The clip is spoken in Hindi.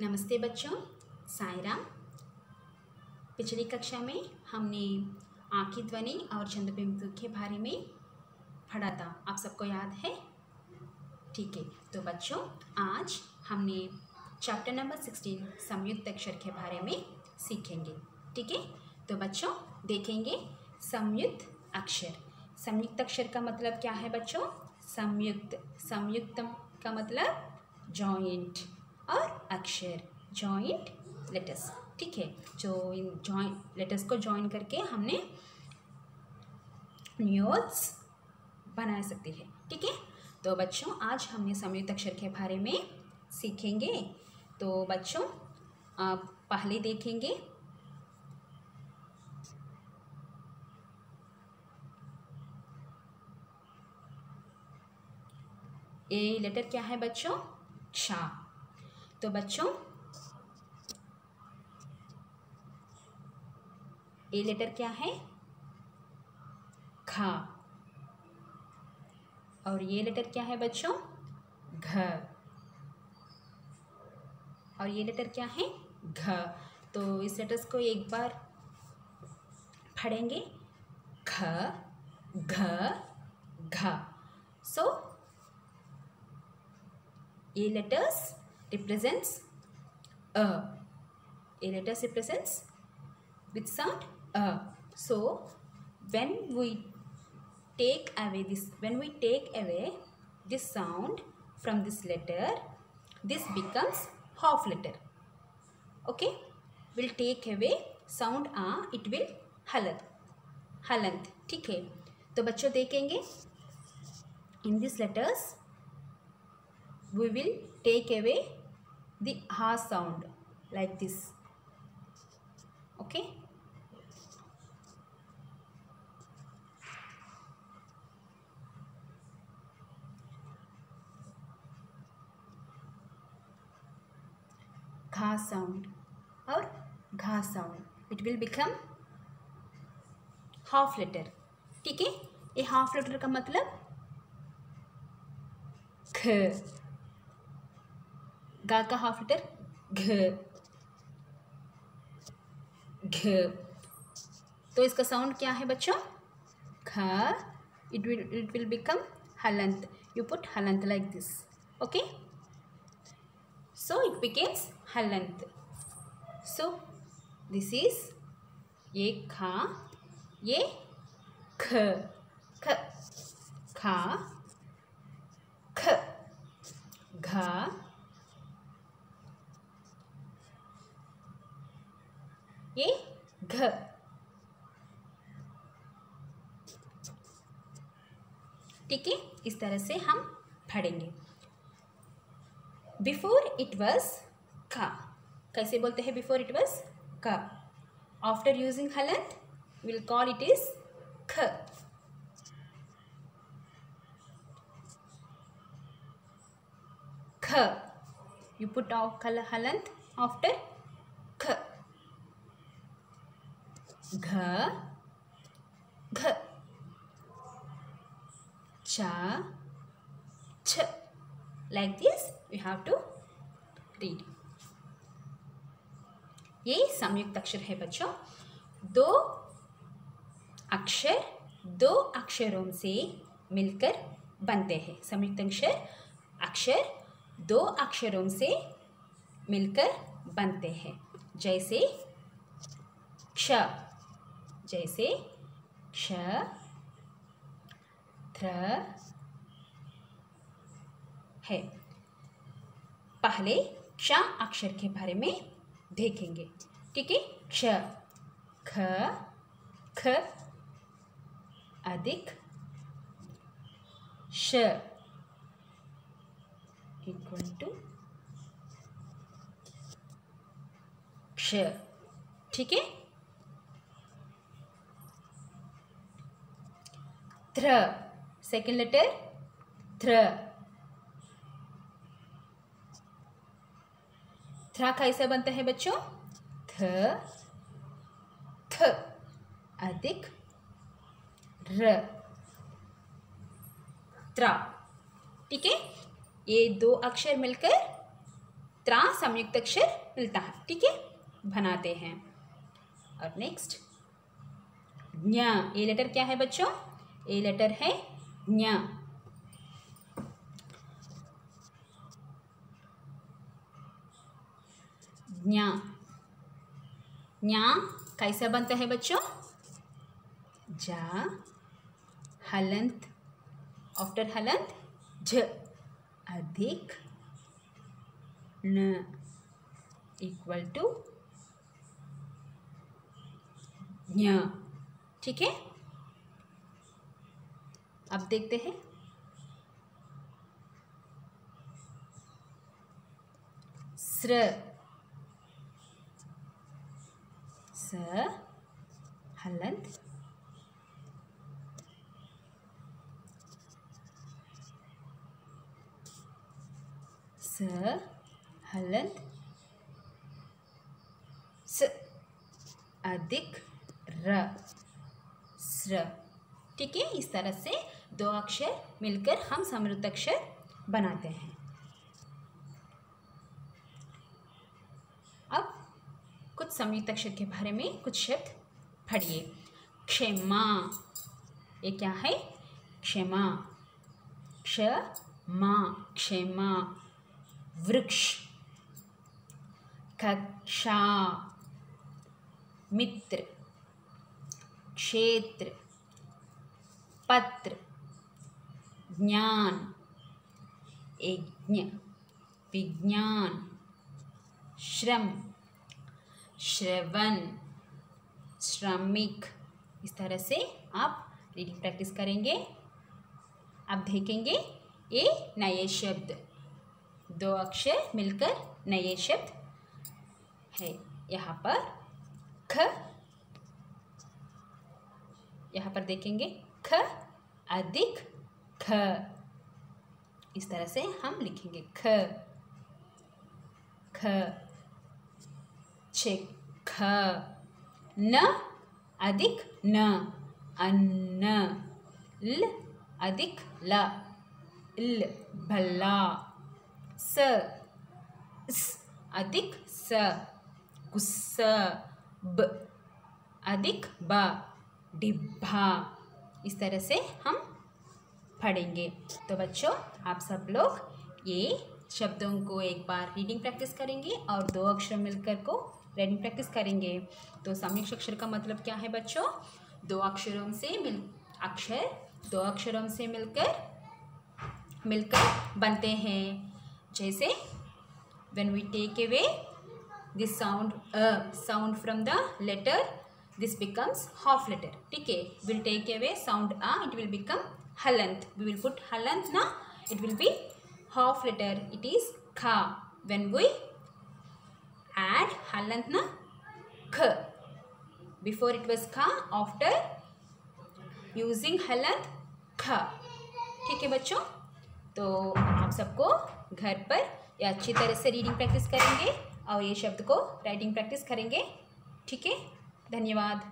नमस्ते बच्चों, सायरा। पिछली कक्षा में हमने आँखी ध्वनि और छंदबिंदु के बारे में पढ़ा था। आप सबको याद है? ठीक है तो बच्चों, आज हमने चैप्टर नंबर सिक्सटीन संयुक्त अक्षर के बारे में सीखेंगे। ठीक है तो बच्चों, देखेंगे संयुक्त अक्षर। संयुक्त अक्षर का मतलब क्या है बच्चों? संयुक्त, संयुक्तम का मतलब जॉइंट और अक्षर जॉइंट लेटर्स ठीक है? जो इन जॉइंट लेटर्स को जॉइन करके हमने न्यूज़ बना सकते हैं, ठीक है? तो बच्चों, आज हमने संयुक्त अक्षर के बारे में सीखेंगे। तो बच्चों, आप पहले देखेंगे। ये लेटर क्या है बच्चों? क्षा तो बच्चों ए लेटर क्या है? खा। और ये लेटर क्या है बच्चों? घ। और ये लेटर क्या है? घ। तो इस लेटर्स को एक बार पढ़ेंगे। ख, घ घ। सो ये letters represents a. A letter represents with sound a. So when we take away this, when we take away this sound from this letter, this becomes half letter. Okay, will take away sound a, it will हलंत हलंत ठीक है तो बच्चों देखेंगे in these letters we will take away The ha sound like this okay घा sound और घा sound it will become half letter ठीक है ये हाफ़ लेटर का मतलब ख गा का हाफ़ लेटर, घ घ। तो इसका साउंड क्या है बच्चों? ख it will it will become halant. You put halant like this okay so it becomes halant. So this is ये खा, ये ख। ख, खा, ख। घा ये घ ठीक है इस तरह से हम पढ़ेंगे बिफोर इट वॉज़ का कैसे बोलते हैं बिफोर इट वॉज़ का आफ्टर यूजिंग हलंत विल कॉल इट इज़ ख ख you put off halant after kh. घ घ cha, ch. Like this you have to read. ये संयुक्त अक्षर है बच्चों। दो अक्षर, दो अक्षरों से मिलकर बनते हैं। संयुक्त अक्षर अक्षर, दो अक्षरों से मिलकर बनते हैं। जैसे, क्ष जैसे, क्ष त्र है। पहले क्ष अक्षर के बारे में देखेंगे। ठीक है? क्ष, ख ख, अधिक, श, equal to क्ष। ठीक है? त्र सेकेंड लेटर त्र थ्रा कैसे बनता है बच्चों? थ थ अधिक र त्रा ठीक है? ये दो अक्षर मिलकर त्रा संयुक्त अक्षर मिलता है। ठीक है? बनाते हैं। और नेक्स्ट ज्ञ ए लेटर क्या है बच्चों? ए लेटर है ज्ञ कैसा बनता है बच्चों? जा हलंत आफ्टर हलंत, झ, अधिक, न इक्वल टू ठीक है? अब देखते हैं। स्र। स। हलंत। स। हलंत। स। अधिक र। स्र। ठीक है, इस तरह से दो अक्षर मिलकर हम समृद्ध अक्षर बनाते हैं। अब कुछ संयुक्त अक्षर के बारे में कुछ शब्द पढ़िए। क्षमा, ये क्या है? क्षमा क्षमा क्षमा, वृक्ष, कक्षा, मित्र, क्षेत्र, पत्र। ज्ञान यज्ञ, विज्ञान। श्रम, श्रवण, श्रमिक। इस तरह से आप रीडिंग प्रैक्टिस करेंगे। आप देखेंगे ये नए शब्द। दो अक्षर मिलकर नए शब्द है। यहाँ पर ख। यहाँ पर देखेंगे, ख अधिक ख। इस तरह से हम लिखेंगे ख। ख। छ ख। न अधिक न। अन्न। ल अधिक ल। इल भला स स अधिक स। गुस्स। ब अधिक ब। डिब्बा। इस तरह से हम पढ़ेंगे। तो बच्चों आप सब लोग ये शब्दों को एक बार रीडिंग प्रैक्टिस करेंगे और दो अक्षर मिलकर को रीडिंग प्रैक्टिस करेंगे। तो संयुक्त अक्षर का मतलब क्या है बच्चों? दो अक्षरों से मिल अक्षर दो अक्षरों से मिलकर मिलकर बनते हैं। जैसे when we take away this sound uh, sound from the letter this becomes half ठीक है? Will take away sound a it will halant we will put halant na it will be half letter it is kha when we add halant na k before it was kha after using halant kha ठीक है बच्चों तो आप सबको घर पर ये अच्छी तरह से रीडिंग प्रैक्टिस करेंगे और ये शब्द को राइटिंग प्रैक्टिस करेंगे ठीक है धन्यवाद